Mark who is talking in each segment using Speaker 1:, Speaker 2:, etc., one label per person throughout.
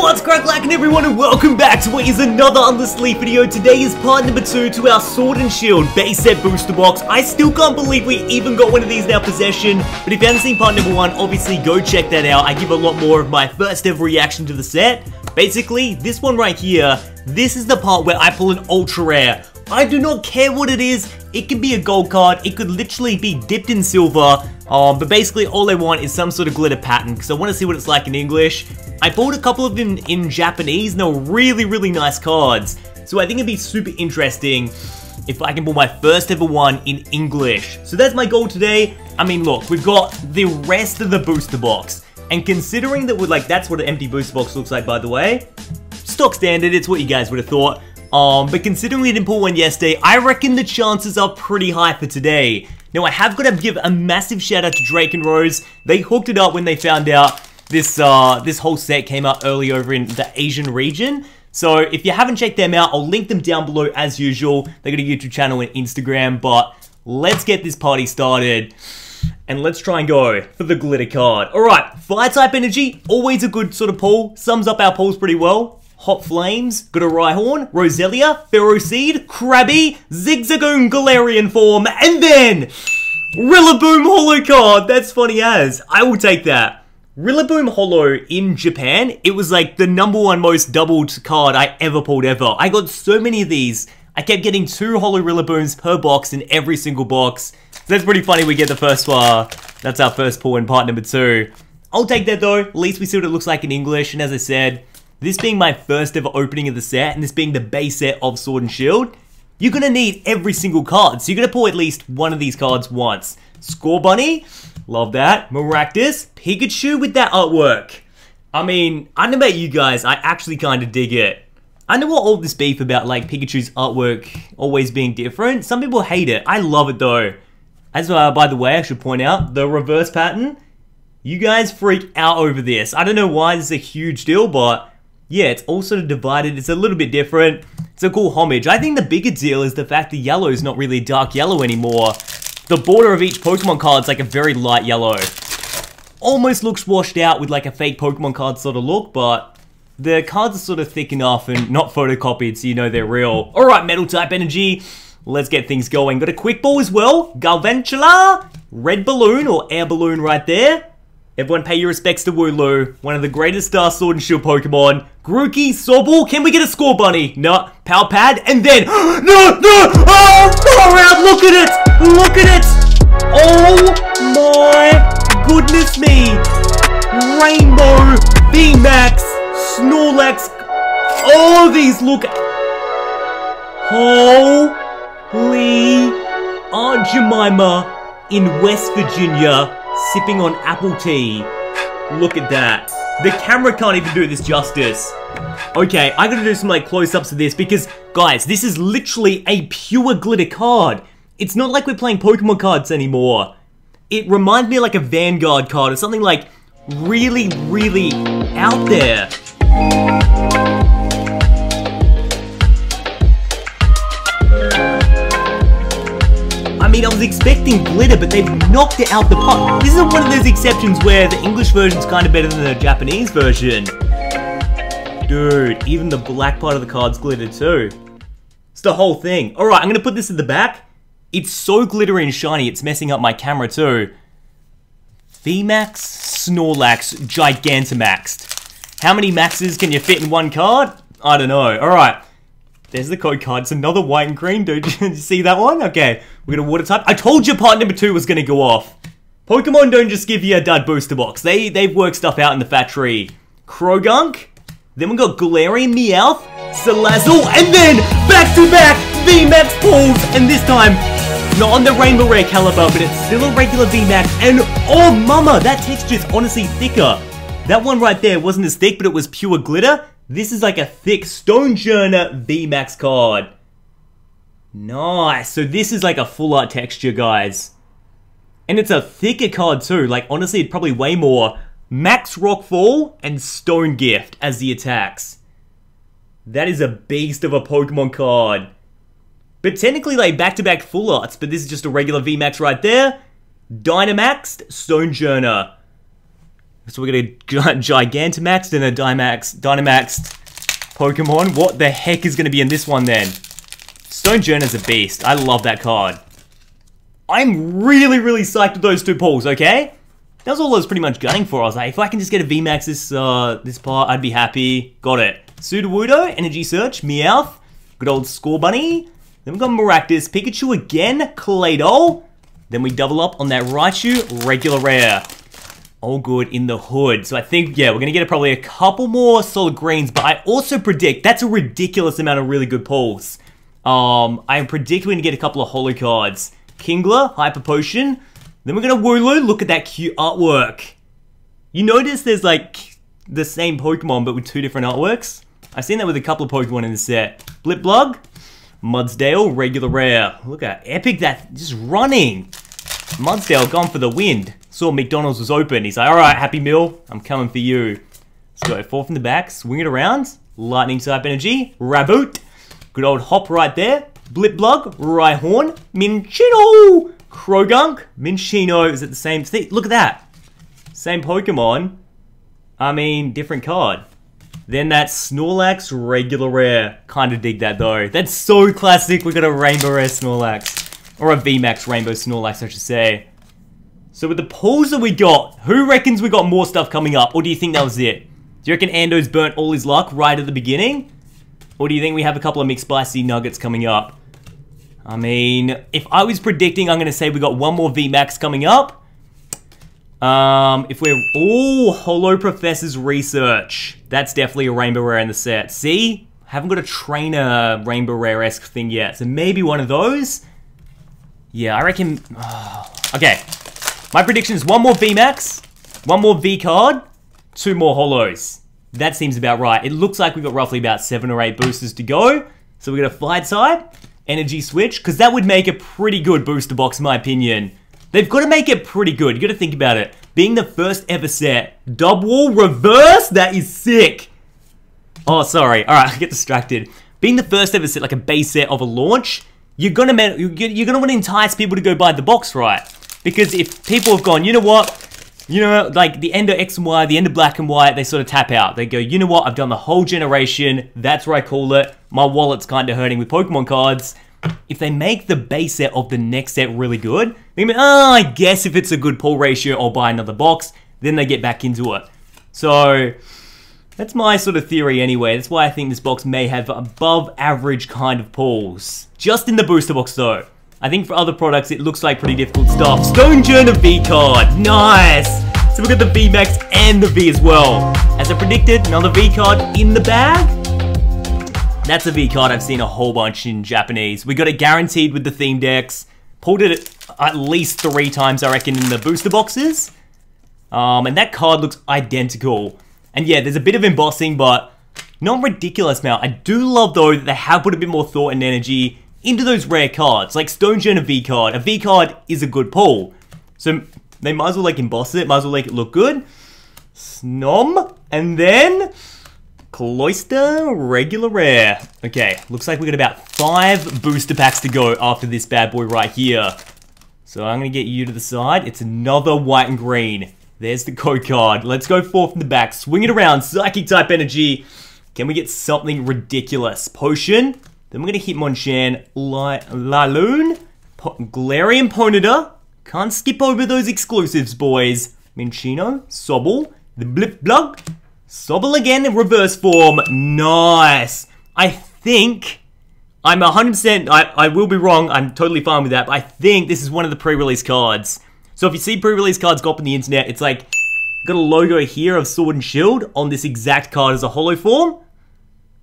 Speaker 1: What's crack lacking everyone and welcome back to what is another Sleep video. Today is part number 2 to our Sword and Shield base set booster box. I still can't believe we even got one of these in our possession, but if you haven't seen part number 1, obviously go check that out. I give a lot more of my first ever reaction to the set. Basically, this one right here, this is the part where I pull an ultra rare. I do not care what it is, it could be a gold card, it could literally be dipped in silver, um, but basically all I want is some sort of glitter pattern because I want to see what it's like in English. I bought a couple of them in Japanese and they're really, really nice cards. So I think it'd be super interesting if I can pull my first ever one in English. So that's my goal today. I mean, look, we've got the rest of the booster box. And considering that we're like, that's what an empty booster box looks like, by the way. Stock standard, it's what you guys would have thought. Um, but considering we didn't pull one yesterday, I reckon the chances are pretty high for today. Now, I have got to give a massive shout out to Dracken Rose. They hooked it up when they found out this uh, this whole set came out early over in the Asian region. So if you haven't checked them out, I'll link them down below as usual. They got a YouTube channel and Instagram, but let's get this party started. And let's try and go for the glitter card. Alright, fire type energy, always a good sort of pull. Sums up our pulls pretty well. Hot Flames, got a Rhyhorn, Roselia, Ferroseed, Krabby, Zigzagoon Galarian form, and then Rillaboom Holo card. That's funny as. I will take that. Rillaboom Holo in Japan, it was like the number one most doubled card I ever pulled ever. I got so many of these. I kept getting two Holo Rillabooms per box in every single box. So that's pretty funny we get the first one. That's our first pull in part number two. I'll take that though. At least we see what it looks like in English. And as I said, this being my first ever opening of the set, and this being the base set of Sword and Shield, you're gonna need every single card. So you're gonna pull at least one of these cards once. Scorbunny, love that. Maractus, Pikachu with that artwork. I mean, I know about you guys, I actually kind of dig it. I know what all this beef about like Pikachu's artwork always being different. Some people hate it. I love it though. As uh, by the way, I should point out, the reverse pattern, you guys freak out over this. I don't know why this is a huge deal, but yeah, it's all sort of divided. It's a little bit different. It's a cool homage. I think the bigger deal is the fact the yellow is not really dark yellow anymore. The border of each Pokemon card is like a very light yellow. Almost looks washed out with like a fake Pokemon card sort of look, but the cards are sort of thick enough and not photocopied so you know they're real. Alright, Metal type energy. Let's get things going. Got a quick ball as well. Galvantula. Red balloon or air balloon right there. Everyone pay your respects to Wooloo, one of the greatest Star Sword and Shield Pokemon. Grookey, Sobble, can we get a Scorbunny? No, Pal Pad, and then, no, no, oh, out, look at it, look at it. Oh my goodness me. Rainbow, VMAX, Snorlax, all of these look, holy Aunt Jemima in West Virginia sipping on apple tea. Look at that. The camera can't even do this justice. Okay, I gotta do some like close-ups of this because, guys, this is literally a pure glitter card. It's not like we're playing Pokemon cards anymore. It reminds me like a Vanguard card or something like really, really out there. Mean, I was expecting glitter, but they've knocked it out the park. This is one of those exceptions where the English version's kind of better than the Japanese version. Dude, even the black part of the card's glitter too. It's the whole thing. Alright, I'm gonna put this at the back. It's so glittery and shiny, it's messing up my camera too. VMAX, Snorlax, Gigantamaxed. How many maxes can you fit in one card? I don't know. Alright. There's the code card. It's another white and green, dude. Did you see that one? Okay, we got a water type. I told you part number two was gonna go off. Pokemon don't just give you a dud booster box. They, they've worked stuff out in the factory. Croagunk. Then we got Galarian Meowth, Salazzle, and then back-to-back VMAX pulls. And this time, not on the Rainbow Rare caliber, but it's still a regular VMAX. And oh, mama, that texture's honestly thicker. That one right there wasn't as thick, but it was pure glitter. This is like a thick Stonjourner VMAX card. Nice. So this is like a full art texture, guys. And it's a thicker card too. Like, honestly, it'd probably weigh more. Max Rockfall and Stone Gift as the attacks. That is a beast of a Pokemon card. But technically, like, back-to-back -back full arts, but this is just a regular VMAX right there. Dynamaxed Stonjourner. So we're got a Gigantamax and a Dynamax, Dynamax Pokemon. What the heck is going to be in this one then? Stonjourner's a beast. I love that card. I'm really, really psyched with those two pulls, okay? That was all I was pretty much gunning for. I was like, if I can just get a VMAX this, uh, this part, I'd be happy. Got it. Sudowoodo, Energy Search, Meowth, good old Scorbunny. Then we've got Maractus, Pikachu again, Kaleido. Then we double up on that Raichu, regular rare. All good in the hood. So I think, yeah, we're going to get probably a couple more solid greens, but I also predict that's a ridiculous amount of really good pulls. Um, I predict we're going to get a couple of holo cards. Kingler, Hyper Potion. Then we're going to Wooloo. Look at that cute artwork. You notice there's like the same Pokemon, but with two different artworks? I've seen that with a couple of Pokemon in the set. Blipbug, Mudsdale, regular rare. Look at epic that just running. Mudsdale gone for the wind. Saw McDonald's was open. He's like, all right, Happy Meal, I'm coming for you. Let's go four from the back, swing it around. Lightning type energy, Raboot. Good old hop right there. Blipbug, Rhyhorn, Minccino, Croagunk, Minccino. Is it the same thing? Look at that. Same Pokemon. I mean, different card. Then that Snorlax regular rare. Kinda dig that though. That's so classic. We got a rainbow rare Snorlax. Or a VMAX rainbow Snorlax, I should say. So with the pulls that we got, who reckons we got more stuff coming up? Or do you think that was it? Do you reckon Ando's burnt all his luck right at the beginning? Or do you think we have a couple of mixed McSpicy nuggets coming up? I mean, if I was predicting, I'm going to say we got one more VMAX coming up. Um, if we're... Oh, Holo Professor's Research. That's definitely a Rainbow Rare in the set. See? Haven't got a trainer Rainbow Rare-esque thing yet. So maybe one of those? Yeah, I reckon... Oh. Okay. My prediction is one more VMAX, one more V-Card, two more Holos. That seems about right. It looks like we've got roughly about seven or eight boosters to go. So we got a Flight type, Energy Switch, because that would make a pretty good booster box in my opinion. They've got to make it pretty good. You got to think about it. Being the first ever set, Dubwool reverse, that is sick. Oh, sorry. All right, I get distracted. Being the first ever set, like a base set of a launch, you're gonna you're gonna want to entice people to go buy the box, right? Because if people have gone, you know what, you know, like the end of X and Y, the end of Black and White, they sort of tap out. They go, you know what, I've done the whole generation. That's where I call it. My wallet's kind of hurting with Pokemon cards if they make the base set of the next set really good, they oh, I guess if it's a good pull ratio, I'll buy another box. Then they get back into it. So that's my sort of theory anyway. That's why I think this box may have above average kind of pulls. Just in the booster box though. I think for other products, it looks like pretty difficult stuff. Stonjourner V card, nice! So we've got the V Max and the V as well. As I predicted, another V card in the bag. That's a V card I've seen a whole bunch in Japanese. We got it guaranteed with the theme decks. Pulled it at least three times, I reckon, in the booster boxes. Um, and that card looks identical. And yeah, there's a bit of embossing, but not ridiculous amount. I do love, though, that they have put a bit more thought and energy into those rare cards. Like Stone Stonjourner V card. A V card is a good pull. So they might as well, like, emboss it. Might as well make it look good. Snom. And then... Cloyster, regular rare. Okay, looks like we got about five booster packs to go after this bad boy right here. So I'm to get you to the side. It's another white and green. There's the code card. Let's go four from the back. Swing it around. Psychic type energy. Can we get something ridiculous? Potion. Then we're going to hit Monchan. La Laloon. Po Galarian Ponyta. Can't skip over those exclusives, boys. Minccino. Sobble. The Blip Blug. Sobble again in reverse form. Nice. I think I'm 100%, I, I will be wrong, I'm totally fine with that, but I think this is one of the pre-release cards. So if you see pre-release cards go up on the internet, it's like, got a logo here of Sword and Shield on this exact card as a holo form.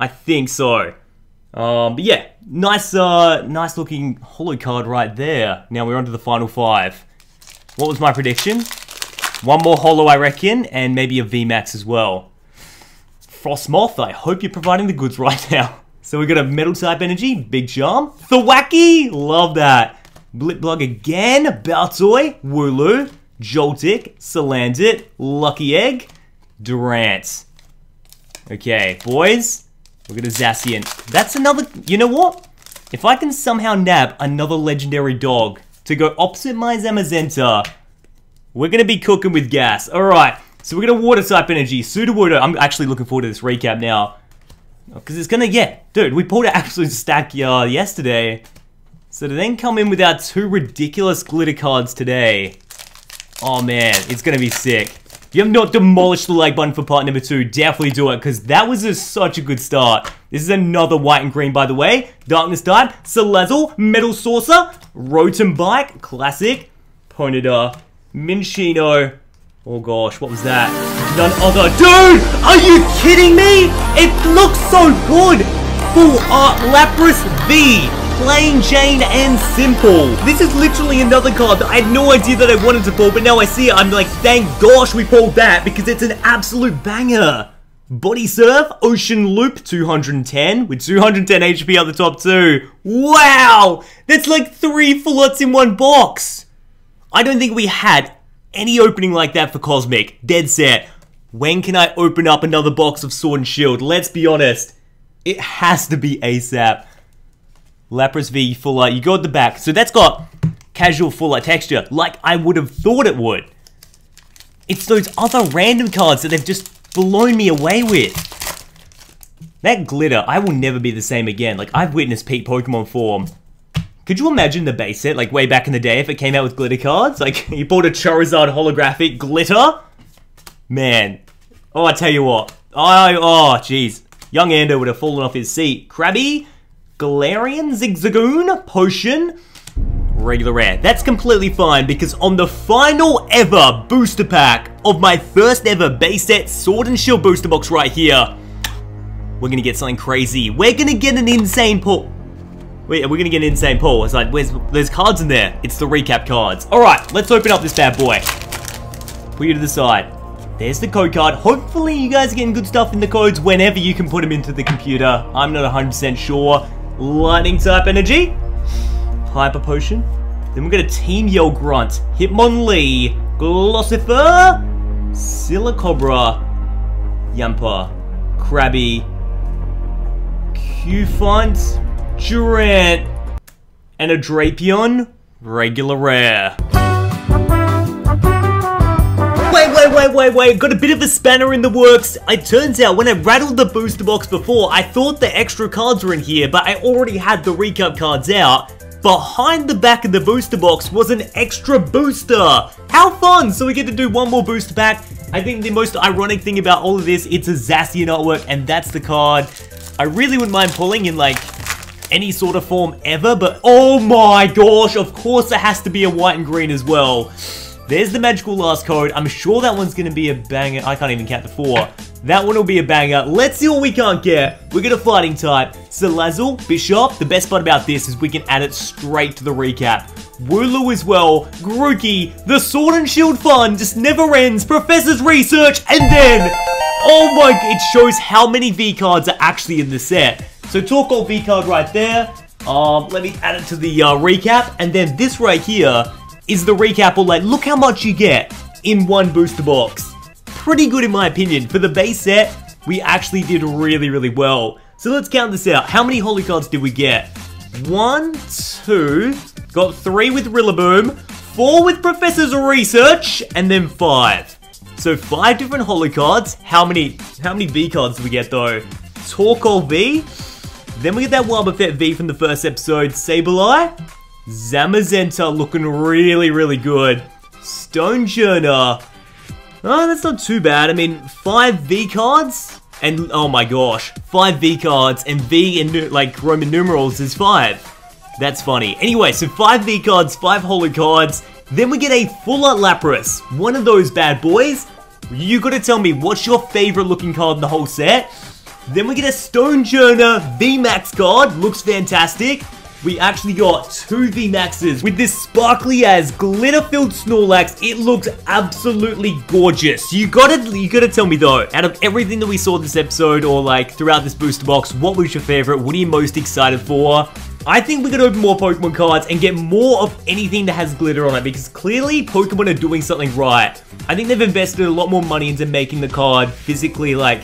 Speaker 1: I think so. Um, but yeah, nice, uh, nice looking holo card right there. Now we're on to the final five. What was my prediction? One more holo, I reckon, and maybe a VMAX as well. Frosmoth, I hope you're providing the goods right now. So we got a Metal type energy, Big Charm. Thwackey, love that. Blipbug again, Baltoy, Wooloo, Joltik, Salandit, Lucky Egg, Durant. Okay, boys, we got a Zacian. That's another, you know what? If I can somehow nab another legendary dog to go opposite my Zamazenta, we're going to be cooking with gas. All right. So we're gonna water type energy, Sudowoodo. I'm actually looking forward to this recap now. Because it's gonna, yeah, dude, we pulled an absolute stack uh, yesterday. So to then come in with our two ridiculous glitter cards today. Oh man, it's gonna be sick. You have not demolished the like button for part number two, definitely do it, because that was a, such a good start. This is another white and green, by the way. Darkness Tide, Salazzle, Metal Saucer, Rotom Bike, classic, Ponyta, Minccino, oh gosh, what was that? None other, dude, are you kidding me? It looks so good! Full Art Lapras V, plain Jane and simple. This is literally another card that I had no idea that I wanted to pull, but now I see it, I'm like, thank gosh we pulled that because it's an absolute banger. Body Surf, Ocean Loop, 210, with 210 HP at the top too. Wow! That's like three full arts in one box! I don't think we had any opening like that for Cosmic. Dead set. When can I open up another box of Sword and Shield? Let's be honest. It has to be ASAP. Lapras V full art. You go at the back. So that's got casual full art texture, like I would have thought it would. It's those other random cards that they've just blown me away with. That glitter, I will never be the same again. Like, I've witnessed peak Pokemon form. Could you imagine the base set, like, way back in the day if it came out with glitter cards? Like, you bought a Charizard holographic glitter? Man. Oh, I tell you what. I, oh, jeez. Young Ando would have fallen off his seat. Krabby, Galarian, Zigzagoon, Potion, regular rare. That's completely fine because on the final ever booster pack of my first ever base set Sword and Shield booster box right here, we're gonna get something crazy. We're gonna get an insane pull. Wait, we're gonna get an insane pull. It's like, where's, there's cards in there. It's the recap cards. All right, let's open up this bad boy. Put you to the side. There's the code card. Hopefully you guys are getting good stuff in the codes whenever you can put them into the computer. I'm not 100% sure. Lightning type energy. Hyper Potion. Then we're gonna Team Yell Grunt, Hitmonlee, Gossifleur, Silicobra, Yamper, Krabby, Cufant, Durant, and a Drapion, regular rare. Wait, wait, wait, got a bit of a spanner in the works. It turns out when I rattled the booster box before, I thought the extra cards were in here, but I already had the recap cards out. Behind the back of the booster box was an extra booster. How fun! So we get to do one more booster pack. I think the most ironic thing about all of this, it's a Zacian artwork, and that's the card. I really wouldn't mind pulling in like any sort of form ever, but oh my gosh, of course it has to be a white and green as well. There's the magical last code. I'm sure that one's going to be a banger. I can't even count the four. That one will be a banger. Let's see what we can't get. We got a fighting type. Salazzle, Bishop. The best part about this is we can add it straight to the recap. Wooloo as well. Grookey. The Sword and Shield fun just never ends. Professor's research. And then, oh my, it shows how many V cards are actually in the set. So talk Torkoal V card right there. Um, let me add it to the uh, recap. And then this right here is the recap or like, look how much you get in one booster box. Pretty good in my opinion. For the base set, we actually did really, really well. So let's count this out. How many holo cards did we get? One, two, got three with Rillaboom, four with Professor's Research, and then five. So five different holo cards. How many how many V cards do we get though? Torkoal V. Then we get that Wobbuffet V from the first episode. Sableye. Zamazenta looking really, really good. Stonjourner. Oh, that's not too bad. I mean, five V cards? And, oh my gosh, five V cards and V in, like, Roman numerals is five. That's funny. Anyway, so five V cards, five holo cards. Then we get a full art Lapras. One of those bad boys. You gotta tell me, what's your favorite looking card in the whole set? Then we get a Stonjourner VMAX card. Looks fantastic we actually got two VMAXs with this sparkly as glitter-filled Snorlax. It looks absolutely gorgeous. You gotta, you gotta tell me though, out of everything that we saw this episode or like throughout this booster box, what was your favorite? What are you most excited for? I think we could open more Pokemon cards and get more of anything that has glitter on it because clearly Pokemon are doing something right. I think they've invested a lot more money into making the card physically like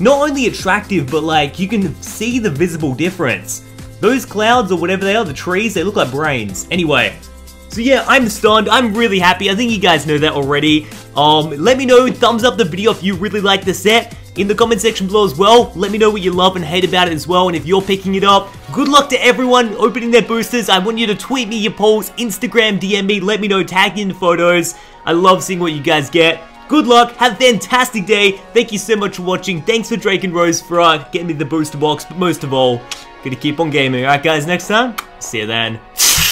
Speaker 1: not only attractive but like you can see the visible difference. Those clouds or whatever they are, the trees, they look like brains. Anyway, so yeah, I'm stunned. I'm really happy. I think you guys know that already. Um, let me know, thumbs up the video if you really like the set. In the comment section below as well, let me know what you love and hate about it as well, and if you're picking it up. Good luck to everyone opening their boosters. I want you to tweet me your polls, Instagram, DM me, let me know, tag in photos. I love seeing what you guys get. Good luck, have a fantastic day. Thank you so much for watching. Thanks for Dracken Rose for uh, getting me the booster box, but most of all, gonna keep on gaming. Alright guys, next time, see you then.